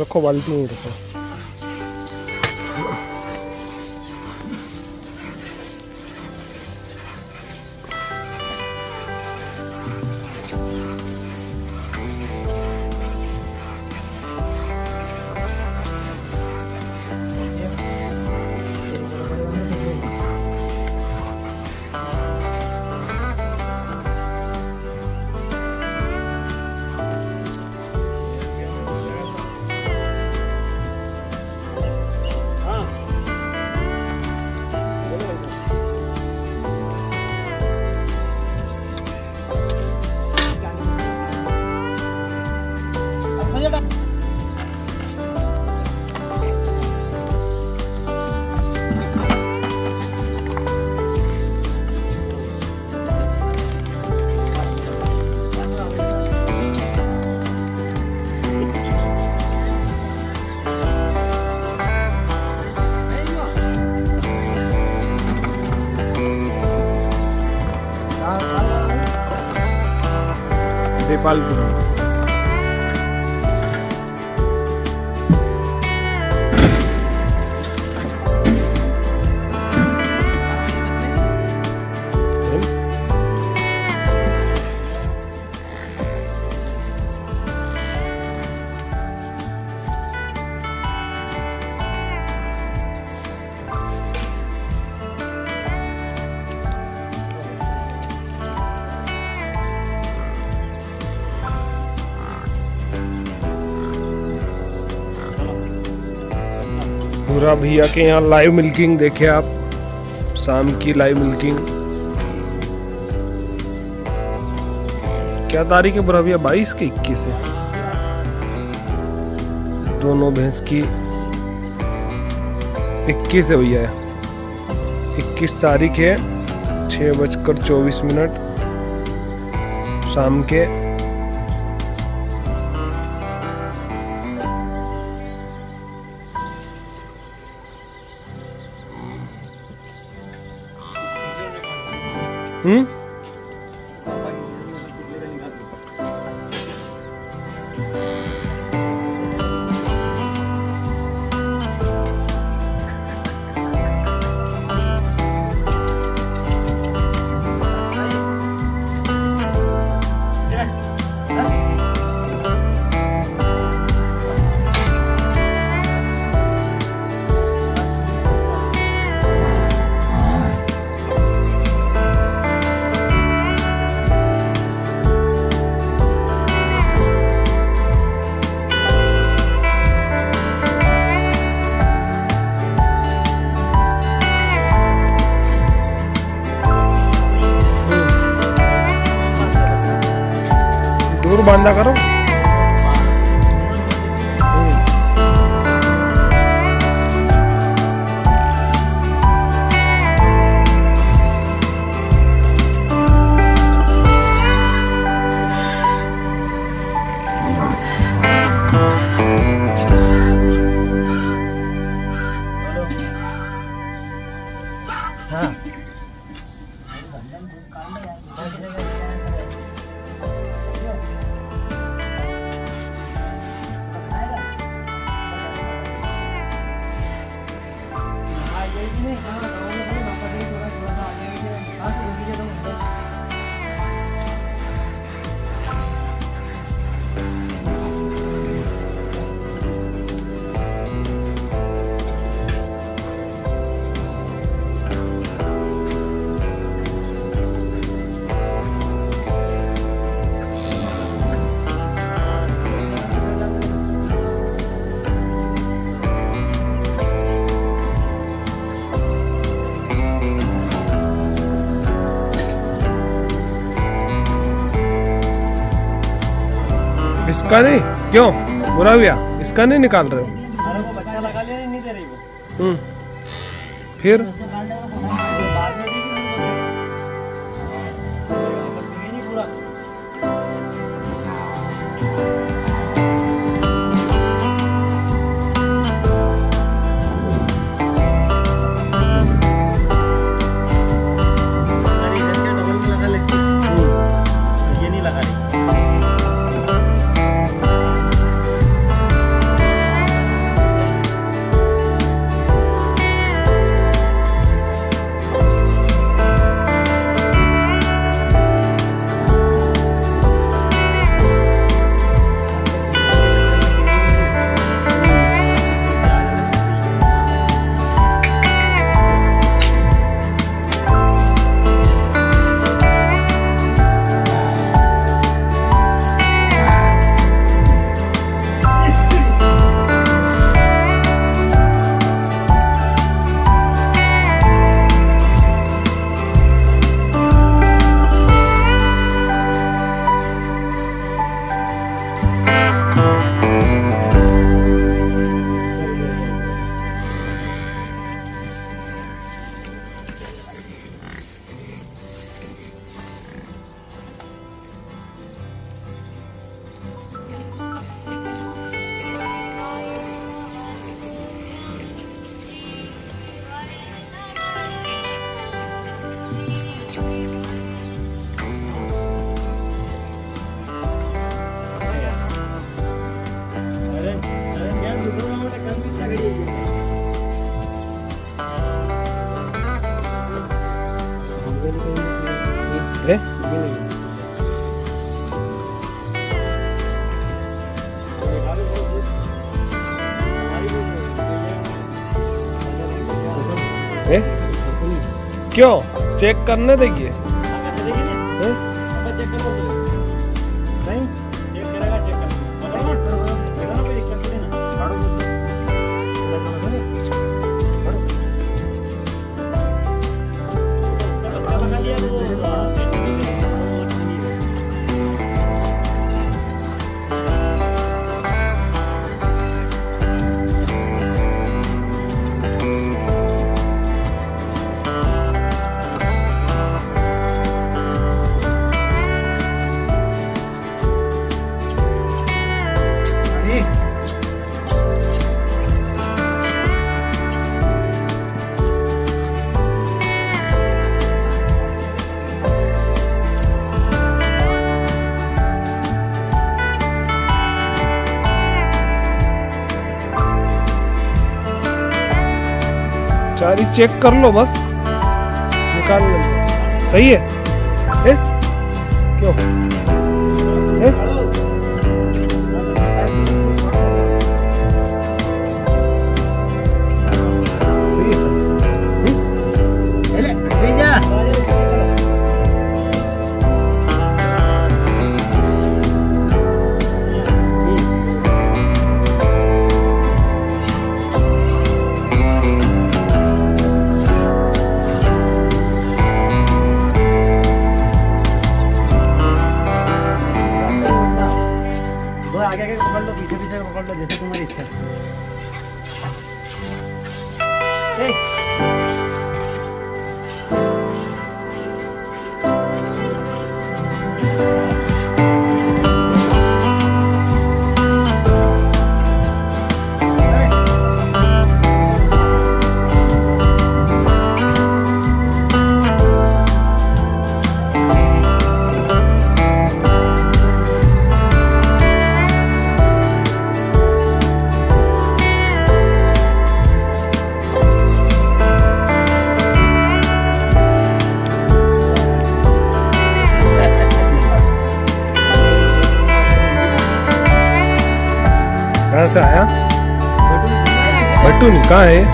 रखो बाल्टी में रखो। Palma. पूरा भैया के यहाँ लाइव मिल्किंग देखे आप। शाम की लाइव मिल्किंग क्या तारीख है बुरा भैया? बाईस के इक्कीस है। दोनों भैंस की इक्कीस है भैया। इक्कीस तारीख है छः बजकर चौबीस मिनट। शाम के 嗯？anda करो इसका नहीं? क्यों? बुरा भैया इसका नहीं निकाल रहे हो? अरे वो बच्चा लगा लिया नहीं दे रही वो। हम्म। फिर? क्यों? चेक करने देखिए चेक कर लो बस। निकाल लो। सही है? कहाँ से आया? बट्टू नहीं, कहाँ है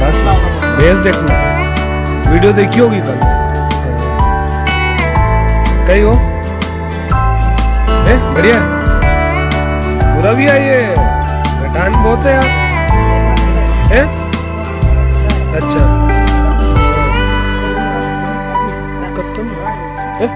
बस भेज देखना वीडियो देखी होगी कल। कहीं हो? बढ़िया। बुरा भी है ये। घटान बहुत है यार। ए? अच्छा। कब तुम ए?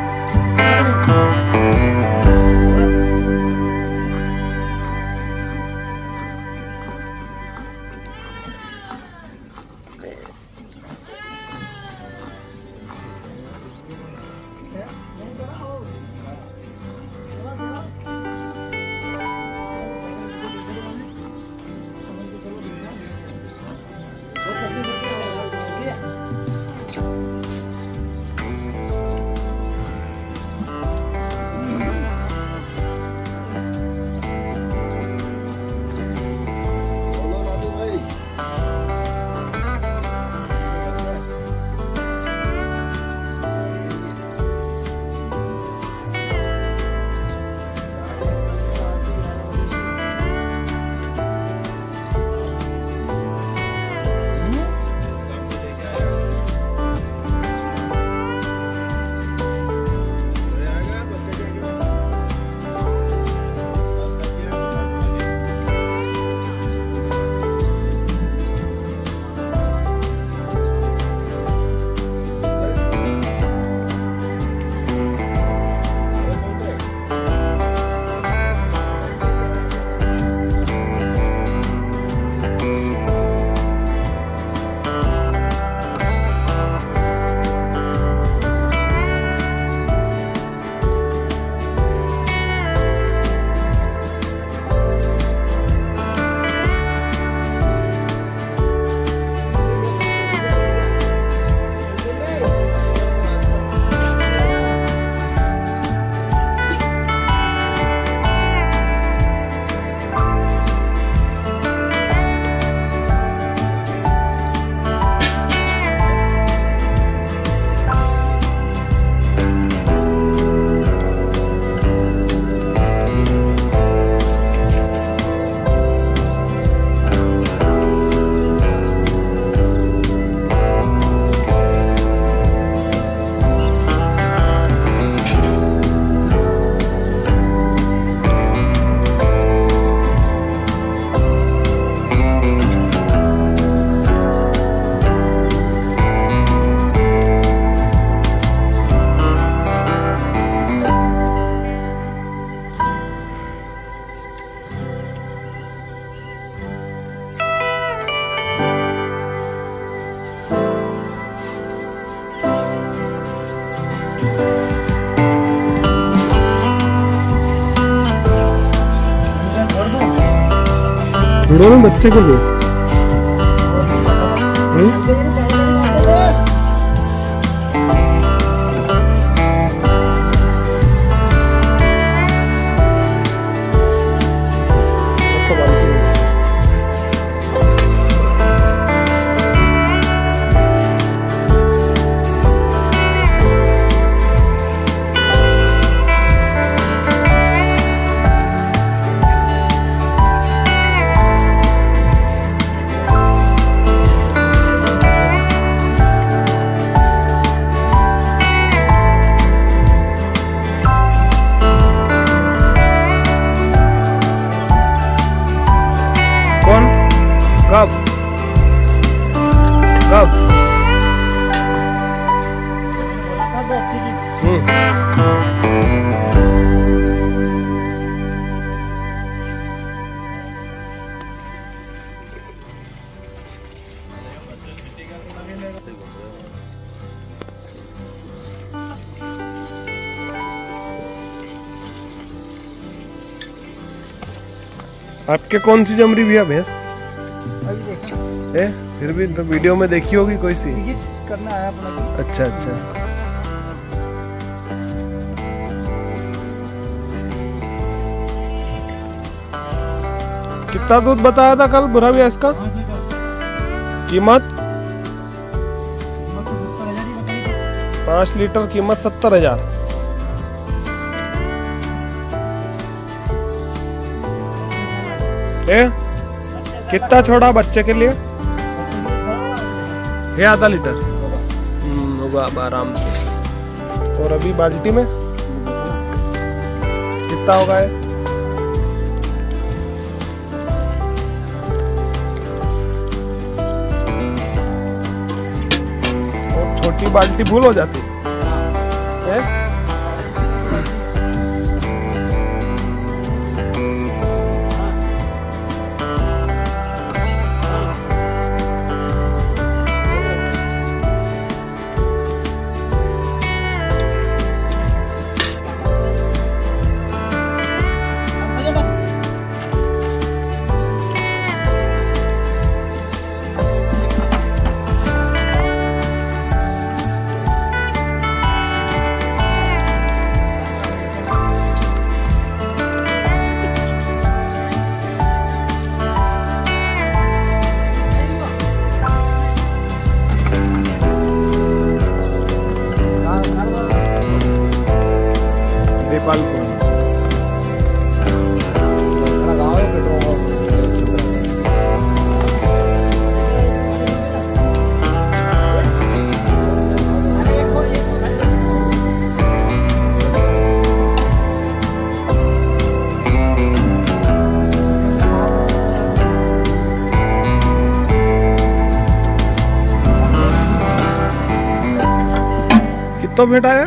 दोनों बच्चे के लिए हम्म? तो आपके कौन सी जमरी भैया भैंस? ए फिर भी तो वीडियो में देखी होगी कोई सी? करना है अपना। अच्छा अच्छा। कितना दूध बताया था कल बुरा भैंस का कीमत? पाँच लीटर कीमत सत्तर हज़ार। कितना छोड़ा बच्चे के लिए? है आधा लीटर। हम्म, होगा अब आराम से। और अभी बाल्टी में? कितना होगा ये? छोटी बाल्टी भूल हो जाती। कितना बेटा है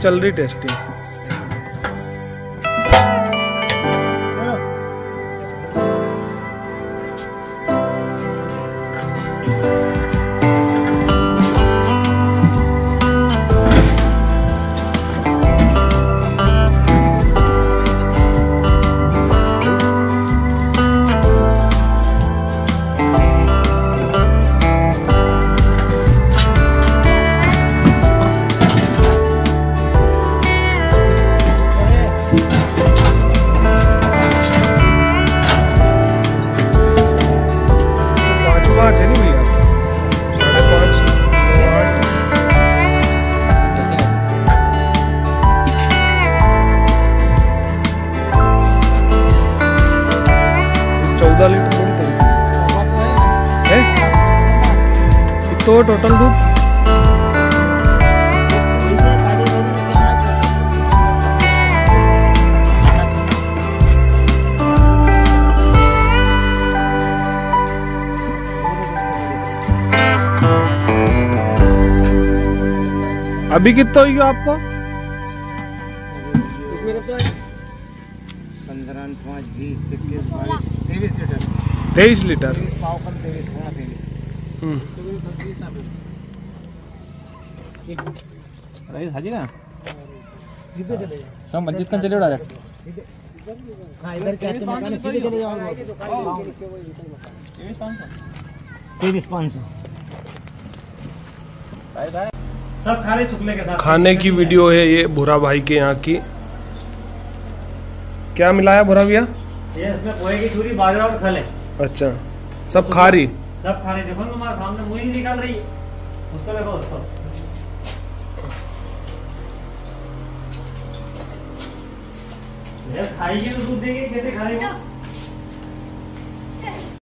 चल रही टेस्टिंग। अभी कितना हुई आपको? पंद्रह पाँच बीस इक्कीस बाईस तेईस लीटर तेईस लीटर तेईस पाव कम तेईस पूरा तेईस हम्म, हाजी ना सब मस्जिद का चले डायरेक्ट हाँ तेईस पाँच सौ। सब खाने चुकले के साथ। खाने की वीडियो है ये भूरा भाई के यहाँ की। क्या मिलाया भूरा भैया? ये इसमें पोहे की चूरी बाजरा और खल। है अच्छा सब खा रही? सब खा रहे। देखो तुम्हारे सामने मुँह ही निकाल रही। उसको देखो उसको। ये खाएगी तो दूध देगी कैसे खाएगी?